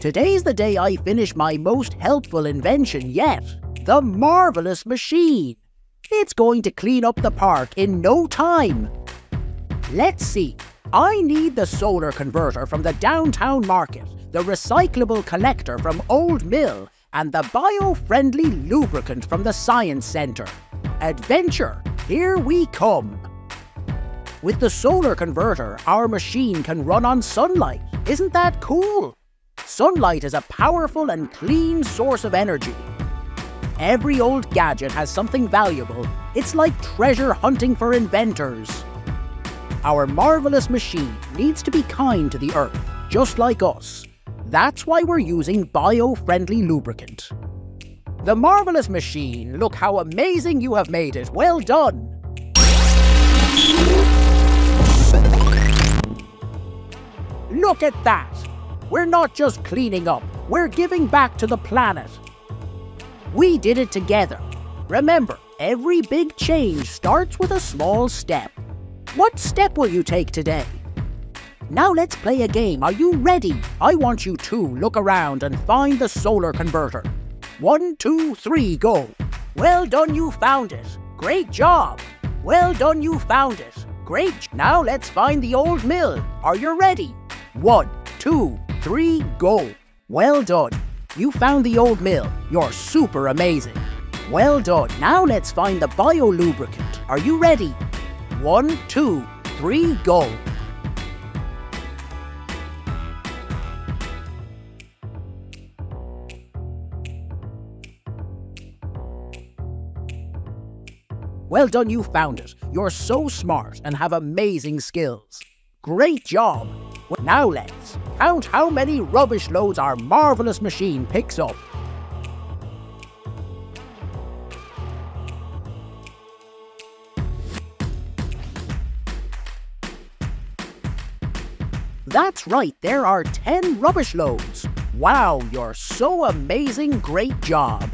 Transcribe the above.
Today's the day I finish my most helpful invention yet the Marvelous Machine. It's going to clean up the park in no time. Let's see. I need the solar converter from the downtown market, the recyclable collector from Old Mill, and the bio-friendly lubricant from the Science Centre. Adventure, here we come. With the solar converter, our machine can run on sunlight. Isn't that cool? Sunlight is a powerful and clean source of energy. Every old gadget has something valuable. It's like treasure hunting for inventors. Our marvelous machine needs to be kind to the Earth, just like us. That's why we're using bio-friendly lubricant. The marvelous machine, look how amazing you have made it. Well done. Look at that. We're not just cleaning up, we're giving back to the planet. We did it together. Remember, every big change starts with a small step. What step will you take today? Now let's play a game. Are you ready? I want you to look around and find the solar converter. One, two, three, go. Well done, you found it. Great job. Well done, you found it. Great. Now let's find the old mill. Are you ready? One, two, three, go. Well done. You found the old mill. You're super amazing. Well done. Now let's find the biolubricant. Are you ready? One, two, three, go. Well done, you found it. You're so smart and have amazing skills. Great job. Now let's count how many rubbish loads our marvellous machine picks up. That's right, there are 10 rubbish loads. Wow, you're so amazing, great job.